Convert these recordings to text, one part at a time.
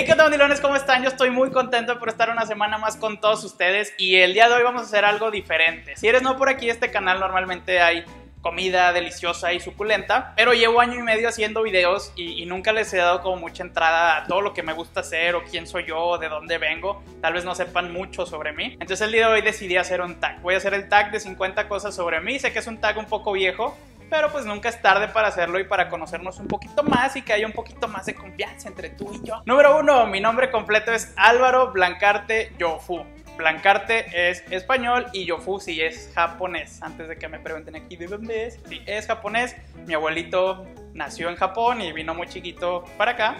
Hey, ¿qué tal, Dilones? ¿Cómo están? Yo estoy muy contento por estar una semana más con todos ustedes y el día de hoy vamos a hacer algo diferente. Si eres no por aquí, este canal normalmente hay comida deliciosa y suculenta, pero llevo año y medio haciendo videos y, y, nunca les he dado como mucha entrada a todo lo que me gusta hacer o quién soy yo, de dónde vengo, tal vez no sepan mucho sobre mí. Entonces el día de hoy decidí hacer un tag. Voy a hacer el tag de 50 cosas sobre mí, sé que es un tag un poco viejo, pero pues nunca es tarde para hacerlo y para conocernos un poquito más y que haya un poquito más de confianza entre tú y yo. Número uno, mi nombre completo es Álvaro Blancarte Yofu. Blancarte es español y Yofu sí es japonés. Antes de que me pregunten aquí de dónde es, sí es japonés. Mi abuelito nació en Japón y vino muy chiquito para acá.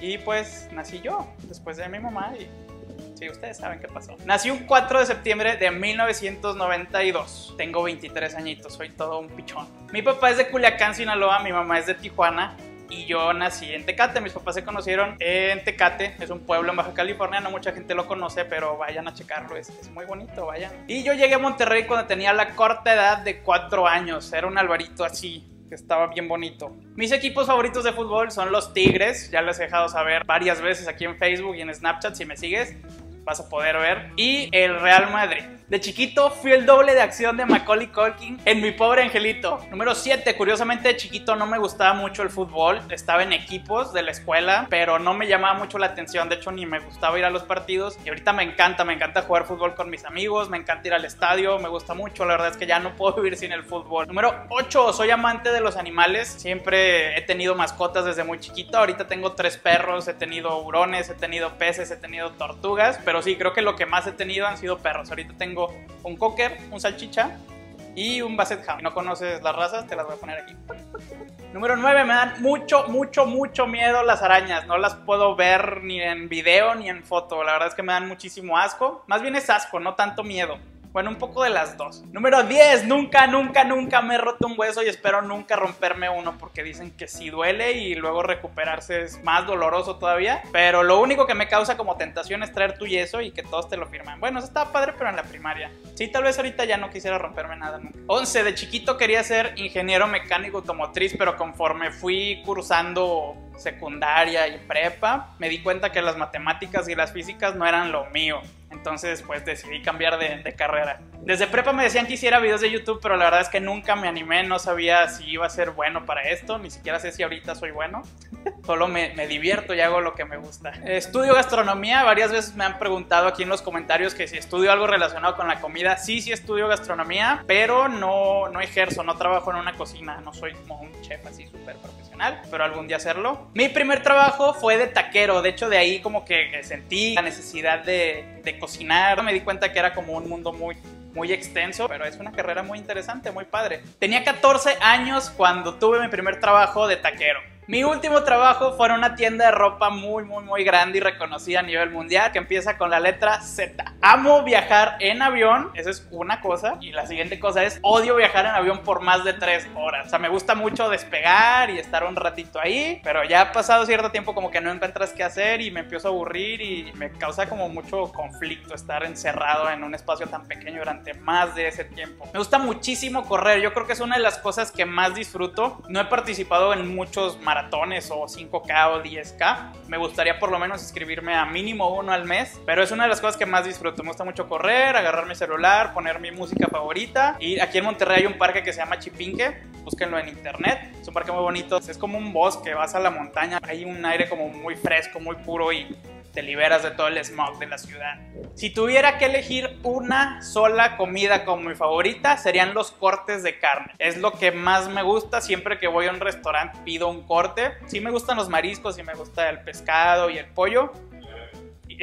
Y pues nací yo después de mi mamá y Sí, ustedes saben qué pasó. Nací un 4 de septiembre de 1992. Tengo 23 añitos, soy todo un pichón. Mi papá es de Culiacán, Sinaloa, mi mamá es de Tijuana y yo nací en Tecate. Mis papás se conocieron en Tecate, es un pueblo en Baja California, no mucha gente lo conoce, pero vayan a checarlo, es, es muy bonito, vayan. Y yo llegué a Monterrey cuando tenía la corta edad de 4 años, era un alvarito así, que estaba bien bonito. Mis equipos favoritos de fútbol son los Tigres, ya les he dejado saber varias veces aquí en Facebook y en Snapchat si me sigues vas a poder ver. Y el Real Madrid. De chiquito fui el doble de acción de Macaulay Culkin en Mi Pobre Angelito. Número 7. Curiosamente de chiquito no me gustaba mucho el fútbol. Estaba en equipos de la escuela, pero no me llamaba mucho la atención. De hecho, ni me gustaba ir a los partidos. Y ahorita me encanta, me encanta jugar fútbol con mis amigos, me encanta ir al estadio, me gusta mucho. La verdad es que ya no puedo vivir sin el fútbol. Número 8. Soy amante de los animales. Siempre he tenido mascotas desde muy chiquito. Ahorita tengo tres perros, he tenido hurones, he tenido peces, he tenido tortugas. Pero sí, creo que lo que más he tenido han sido perros. Ahorita tengo un cocker, un salchicha y un basset hound. Si no conoces las razas, te las voy a poner aquí. Número 9, me dan mucho, mucho, mucho miedo las arañas. No las puedo ver ni en video ni en foto. La verdad es que me dan muchísimo asco. Más bien es asco, no tanto miedo. Bueno, un poco de las dos. Número 10. Nunca, nunca, nunca me he roto un hueso y espero nunca romperme uno porque dicen que sí duele y luego recuperarse es más doloroso todavía. Pero lo único que me causa como tentación es traer tu yeso y que todos te lo firman. Bueno, eso estaba padre, pero en la primaria. Sí, tal vez ahorita ya no quisiera romperme nada nunca. 11. De chiquito quería ser ingeniero mecánico automotriz, pero conforme fui cursando secundaria y prepa, me di cuenta que las matemáticas y las físicas no eran lo mío. Entonces, pues decidí cambiar de, de, carrera. Desde prepa me decían que hiciera videos de YouTube, pero la verdad es que nunca me animé, no sabía si iba a ser bueno para esto, ni siquiera sé si ahorita soy bueno. Solo me, me divierto y hago lo que me gusta. Estudio gastronomía, varias veces me han preguntado aquí en los comentarios que si estudio algo relacionado con la comida. Sí, sí estudio gastronomía, pero no, no ejerzo, no trabajo en una cocina, no soy como un chef así súper profesional, pero algún día hacerlo. Mi primer trabajo fue de taquero, de hecho de ahí como que sentí la necesidad de, de cocinar, me di cuenta que era como un mundo muy muy extenso, pero es una carrera muy interesante, muy padre. Tenía 14 años cuando tuve mi primer trabajo de taquero. Mi último trabajo fue en una tienda de ropa muy, muy, muy grande y reconocida a nivel mundial que empieza con la letra Z. Amo viajar en avión, esa es una cosa. Y la siguiente cosa es, odio viajar en avión por más de tres horas. O sea, me gusta mucho despegar y estar un ratito ahí, pero ya ha pasado cierto tiempo como que no encuentras qué hacer y me empiezo a aburrir y me causa como mucho conflicto estar encerrado en un espacio tan pequeño durante más de ese tiempo. Me gusta muchísimo correr, yo creo que es una de las cosas que más disfruto. No he participado en muchos maratones o 5K o 10K. Me gustaría por lo menos inscribirme a mínimo uno al mes, pero es una de las cosas que más disfruto. Me gusta mucho correr, agarrar mi celular, poner mi música favorita. Y aquí en Monterrey hay un parque que se llama Chipinque, búsquenlo en internet. Es un parque muy bonito, es como un bosque, vas a la montaña, hay un aire como muy fresco, muy puro y te liberas de todo el smog de la ciudad. Si tuviera que elegir una sola comida como mi favorita, serían los cortes de carne. Es lo que más me gusta. Siempre que voy a un restaurante pido un corte. Sí me gustan los mariscos, sí me gusta el pescado y el pollo.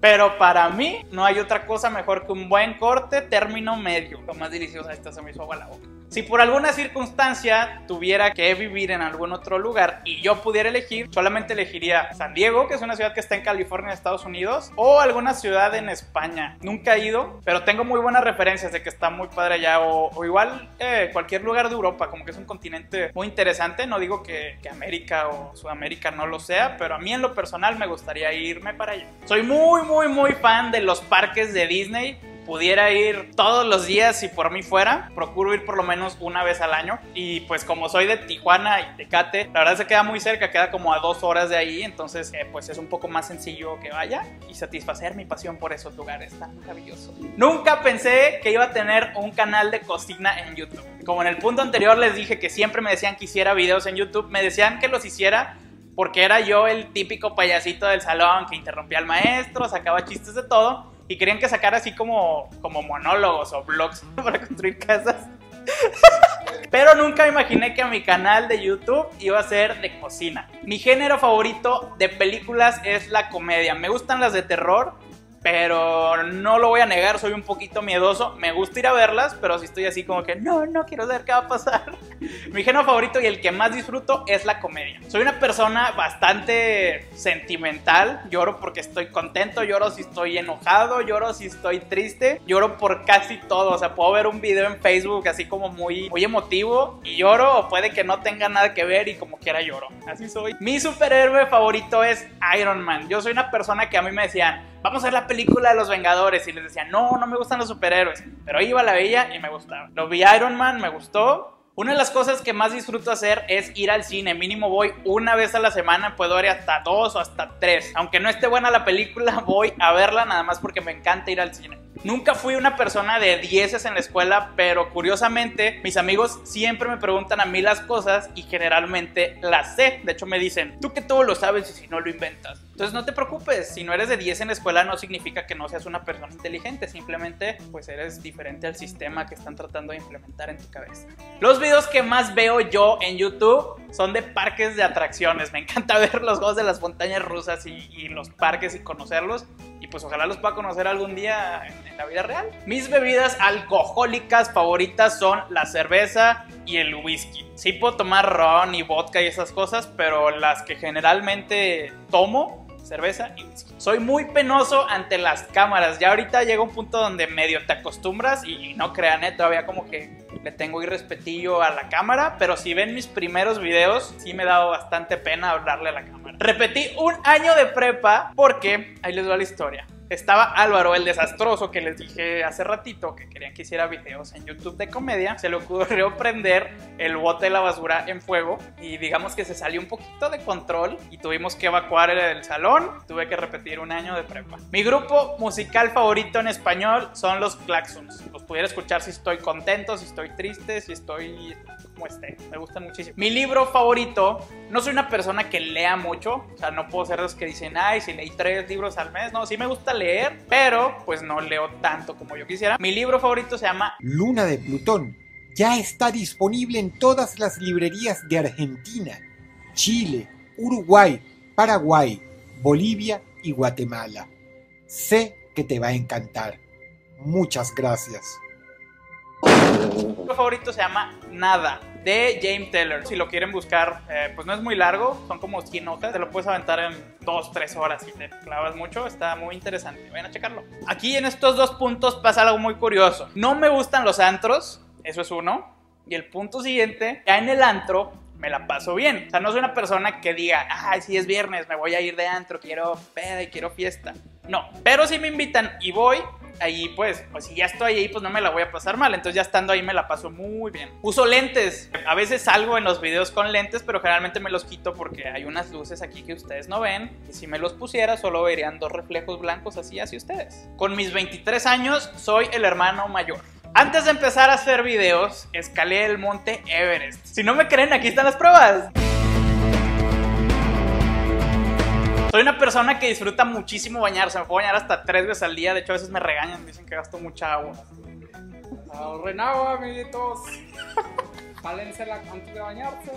Pero para mí no hay otra cosa mejor que un buen corte término medio. Lo más delicioso, esta se me hizo agua la boca. Si por alguna circunstancia tuviera que vivir en algún otro lugar y yo pudiera elegir, solamente elegiría San Diego, que es una ciudad que está en California, Estados Unidos, o alguna ciudad en España. Nunca he ido, pero tengo muy buenas referencias de que está muy padre allá, o, igual eh, cualquier lugar de Europa, como que es un continente muy interesante. No digo que, que América o Sudamérica no lo sea, pero a mí en lo personal me gustaría irme para allá. Soy muy, muy, muy fan de los parques de Disney pudiera ir todos los días si por mí fuera. Procuro ir por lo menos una vez al año. Y pues como soy de Tijuana y Tecate, la verdad se queda muy cerca, queda como a dos horas de ahí. Entonces eh, pues es un poco más sencillo que vaya y satisfacer mi pasión por esos lugares tan maravillosos. Nunca pensé que iba a tener un canal de cocina en YouTube. Como en el punto anterior les dije que siempre me decían que hiciera videos en YouTube, me decían que los hiciera porque era yo el típico payasito del salón que interrumpía al maestro, sacaba chistes de todo y querían que sacara así como, como monólogos o vlogs para construir casas. Pero nunca imaginé que mi canal de YouTube iba a ser de cocina. Mi género favorito de películas es la comedia. Me gustan las de terror, pero no lo voy a negar, soy un poquito miedoso. Me gusta ir a verlas, pero si estoy así como que no, no quiero saber qué va a pasar. Mi género favorito y el que más disfruto es la comedia. Soy una persona bastante sentimental. Lloro porque estoy contento, lloro si estoy enojado, lloro si estoy triste, lloro por casi todo. O sea, puedo ver un video en Facebook así como muy, muy emotivo y lloro, o puede que no tenga nada que ver y como quiera lloro. Así soy. Mi superhéroe favorito es Iron Man. Yo soy una persona que a mí me decían vamos a ver la película de los Vengadores. Y les decía, no, no me gustan los superhéroes. Pero iba la veía y me gustaba. Lo vi Iron Man, me gustó. Una de las cosas que más disfruto hacer es ir al cine. Mínimo voy una vez a la semana, puedo ir hasta dos o hasta tres. Aunque no esté buena la película, voy a verla nada más porque me encanta ir al cine. Nunca fui una persona de dieces en la escuela, pero curiosamente mis amigos siempre me preguntan a mí las cosas y generalmente las sé. De hecho me dicen, tú que todo lo sabes y si no lo inventas. Entonces no te preocupes, si no eres de 10 en la escuela no significa que no seas una persona inteligente, simplemente pues eres diferente al sistema que están tratando de implementar en tu cabeza. Los videos que más veo yo en YouTube son de parques de atracciones, me encanta ver los juegos de las montañas rusas y, y los parques y conocerlos y pues ojalá los pueda conocer algún día en, vida real. Mis bebidas alcohólicas favoritas son la cerveza y el whisky. Sí puedo tomar ron y vodka y esas cosas, pero las que generalmente tomo cerveza y whisky. Soy muy penoso ante las cámaras. Ya ahorita llega un punto donde medio te acostumbras y no crean, ¿eh? todavía como que le tengo irrespetillo a la cámara, pero si ven mis primeros videos, sí me ha dado bastante pena hablarle a la cámara. Repetí un año de prepa porque, ahí les va la historia. Estaba Álvaro, el desastroso, que les dije hace ratito que querían que hiciera videos en YouTube de comedia. Se le ocurrió prender el bote de la basura en fuego y digamos que se salió un poquito de control y tuvimos que evacuar el salón. Tuve que repetir un año de prepa. Mi grupo musical favorito en español son los Claxons. Pudiera escuchar si estoy contento, si estoy triste, si estoy como esté. Me gustan muchísimo. Mi libro favorito, no soy una persona que lea mucho, o sea, no puedo ser los que dicen, ay, si leí tres libros al mes. No, sí me gusta leer, pero pues no leo tanto como yo quisiera. Mi libro favorito se llama Luna de Plutón. Ya está disponible en todas las librerías de Argentina, Chile, Uruguay, Paraguay, Bolivia y Guatemala. Sé que te va a encantar. Muchas gracias. Mi favorito se llama Nada, de James Taylor. Si lo quieren buscar, eh, pues no es muy largo, son como 100 hojas, te lo puedes aventar en 2, 3 horas si te clavas mucho, está muy interesante, vayan a checarlo. Aquí en estos dos puntos pasa algo muy curioso. No me gustan los antros, eso es uno, y el punto siguiente, ya en el antro me la paso bien. O sea, no soy una persona que diga, ay, si es viernes, me voy a ir de antro, quiero peda y quiero fiesta. No, pero si me invitan y voy, ahí pues, pues si ya estoy ahí, pues no me la voy a pasar mal. Entonces ya estando ahí me la paso muy bien. Uso lentes. A veces salgo en los videos con lentes, pero generalmente me los quito porque hay unas luces aquí que ustedes no ven. Y si me los pusiera, solo verían dos reflejos blancos así hacia ustedes. Con mis 23 años, soy el hermano mayor. Antes de empezar a hacer videos, escalé el monte Everest. Si no me creen, aquí están las pruebas. Soy una persona que disfruta muchísimo bañarse. Me puedo bañar hasta tres veces al día. De hecho, a veces me regañan, dicen que gasto mucha agua. Ahorren agua, amiguitos. Jálensela antes de bañarse.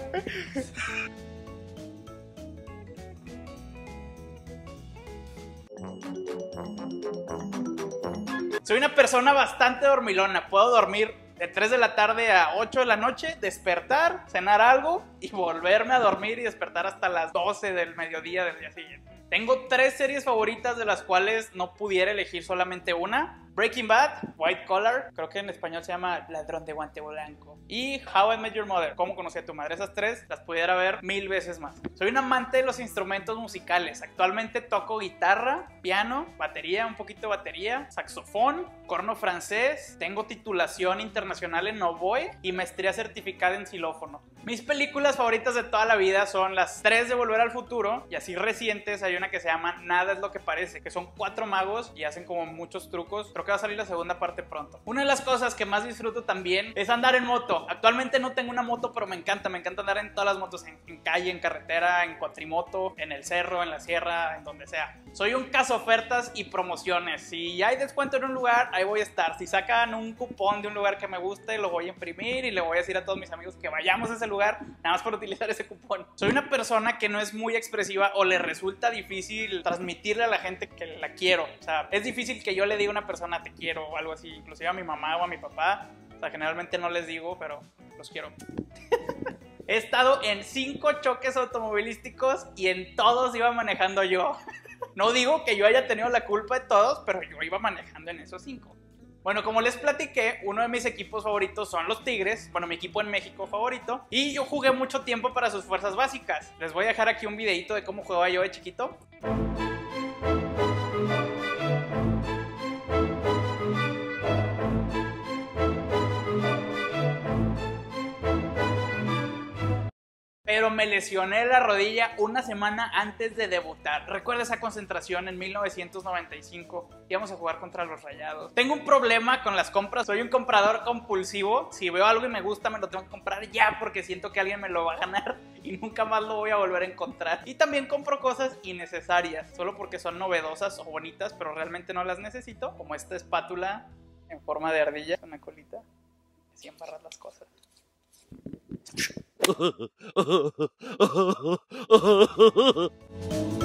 Soy una persona bastante dormilona. Puedo dormir de 3 de la tarde a 8 de la noche, despertar, cenar algo y volverme a dormir y despertar hasta las 12 del mediodía del día siguiente. Tengo tres series favoritas de las cuales no pudiera elegir solamente una. Breaking Bad, White Collar, creo que en español se llama Ladrón de Guante Blanco. Y How I Met Your Mother, Cómo conocí a tu madre. Esas tres las pudiera ver mil veces más. Soy un amante de los instrumentos musicales. Actualmente toco guitarra, piano, batería, un poquito de batería, saxofón, corno francés, tengo titulación internacional en oboe y maestría certificada en xilófono. Mis películas favoritas de toda la vida son las tres de Volver al Futuro y así recientes hay una que se llama Nada es lo que parece, que son cuatro magos y hacen como muchos trucos. Creo que va a salir la segunda parte pronto. Una de las cosas que más disfruto también es andar en moto. Actualmente no tengo una moto, pero me encanta, me encanta andar en todas las motos, en, en calle, en carretera, en cuatrimoto, en el cerro, en la sierra, en donde sea. Soy un caso ofertas y promociones. Si hay descuento en un lugar, ahí voy a estar. Si sacan un cupón de un lugar que me guste, lo voy a imprimir y le voy a decir a todos mis amigos que vayamos a ese lugar, nada más por utilizar ese cupón. Soy una persona que no es muy expresiva o le resulta difícil transmitirle a la gente que la quiero. O sea, es difícil que yo le diga a una persona te quiero o algo así, inclusive a mi mamá o a mi papá. O sea, generalmente no les digo, pero los quiero. He estado en cinco choques automovilísticos y en todos iba manejando yo. No digo que yo haya tenido la culpa de todos, pero yo iba manejando en esos cinco. Bueno, como les platiqué, uno de mis equipos favoritos son los Tigres, bueno, mi equipo en México favorito, y yo jugué mucho tiempo para sus fuerzas básicas. Les voy a dejar aquí un videito de cómo jugaba yo de chiquito. Pero me lesioné la rodilla una semana antes de debutar. Recuerda esa concentración en 1995. Íbamos a jugar contra los Rayados. Tengo un problema con las compras. Soy un comprador compulsivo. Si veo algo y me gusta, me lo tengo que comprar ya porque siento que alguien me lo va a ganar y nunca más lo voy a volver a encontrar. Y también compro cosas innecesarias, solo porque son novedosas o bonitas, pero realmente no las necesito, como esta espátula en forma de ardilla con una colita. Así embarras las cosas. 呵呵呵呵呵呵呵呵呵呵呵呵呵呵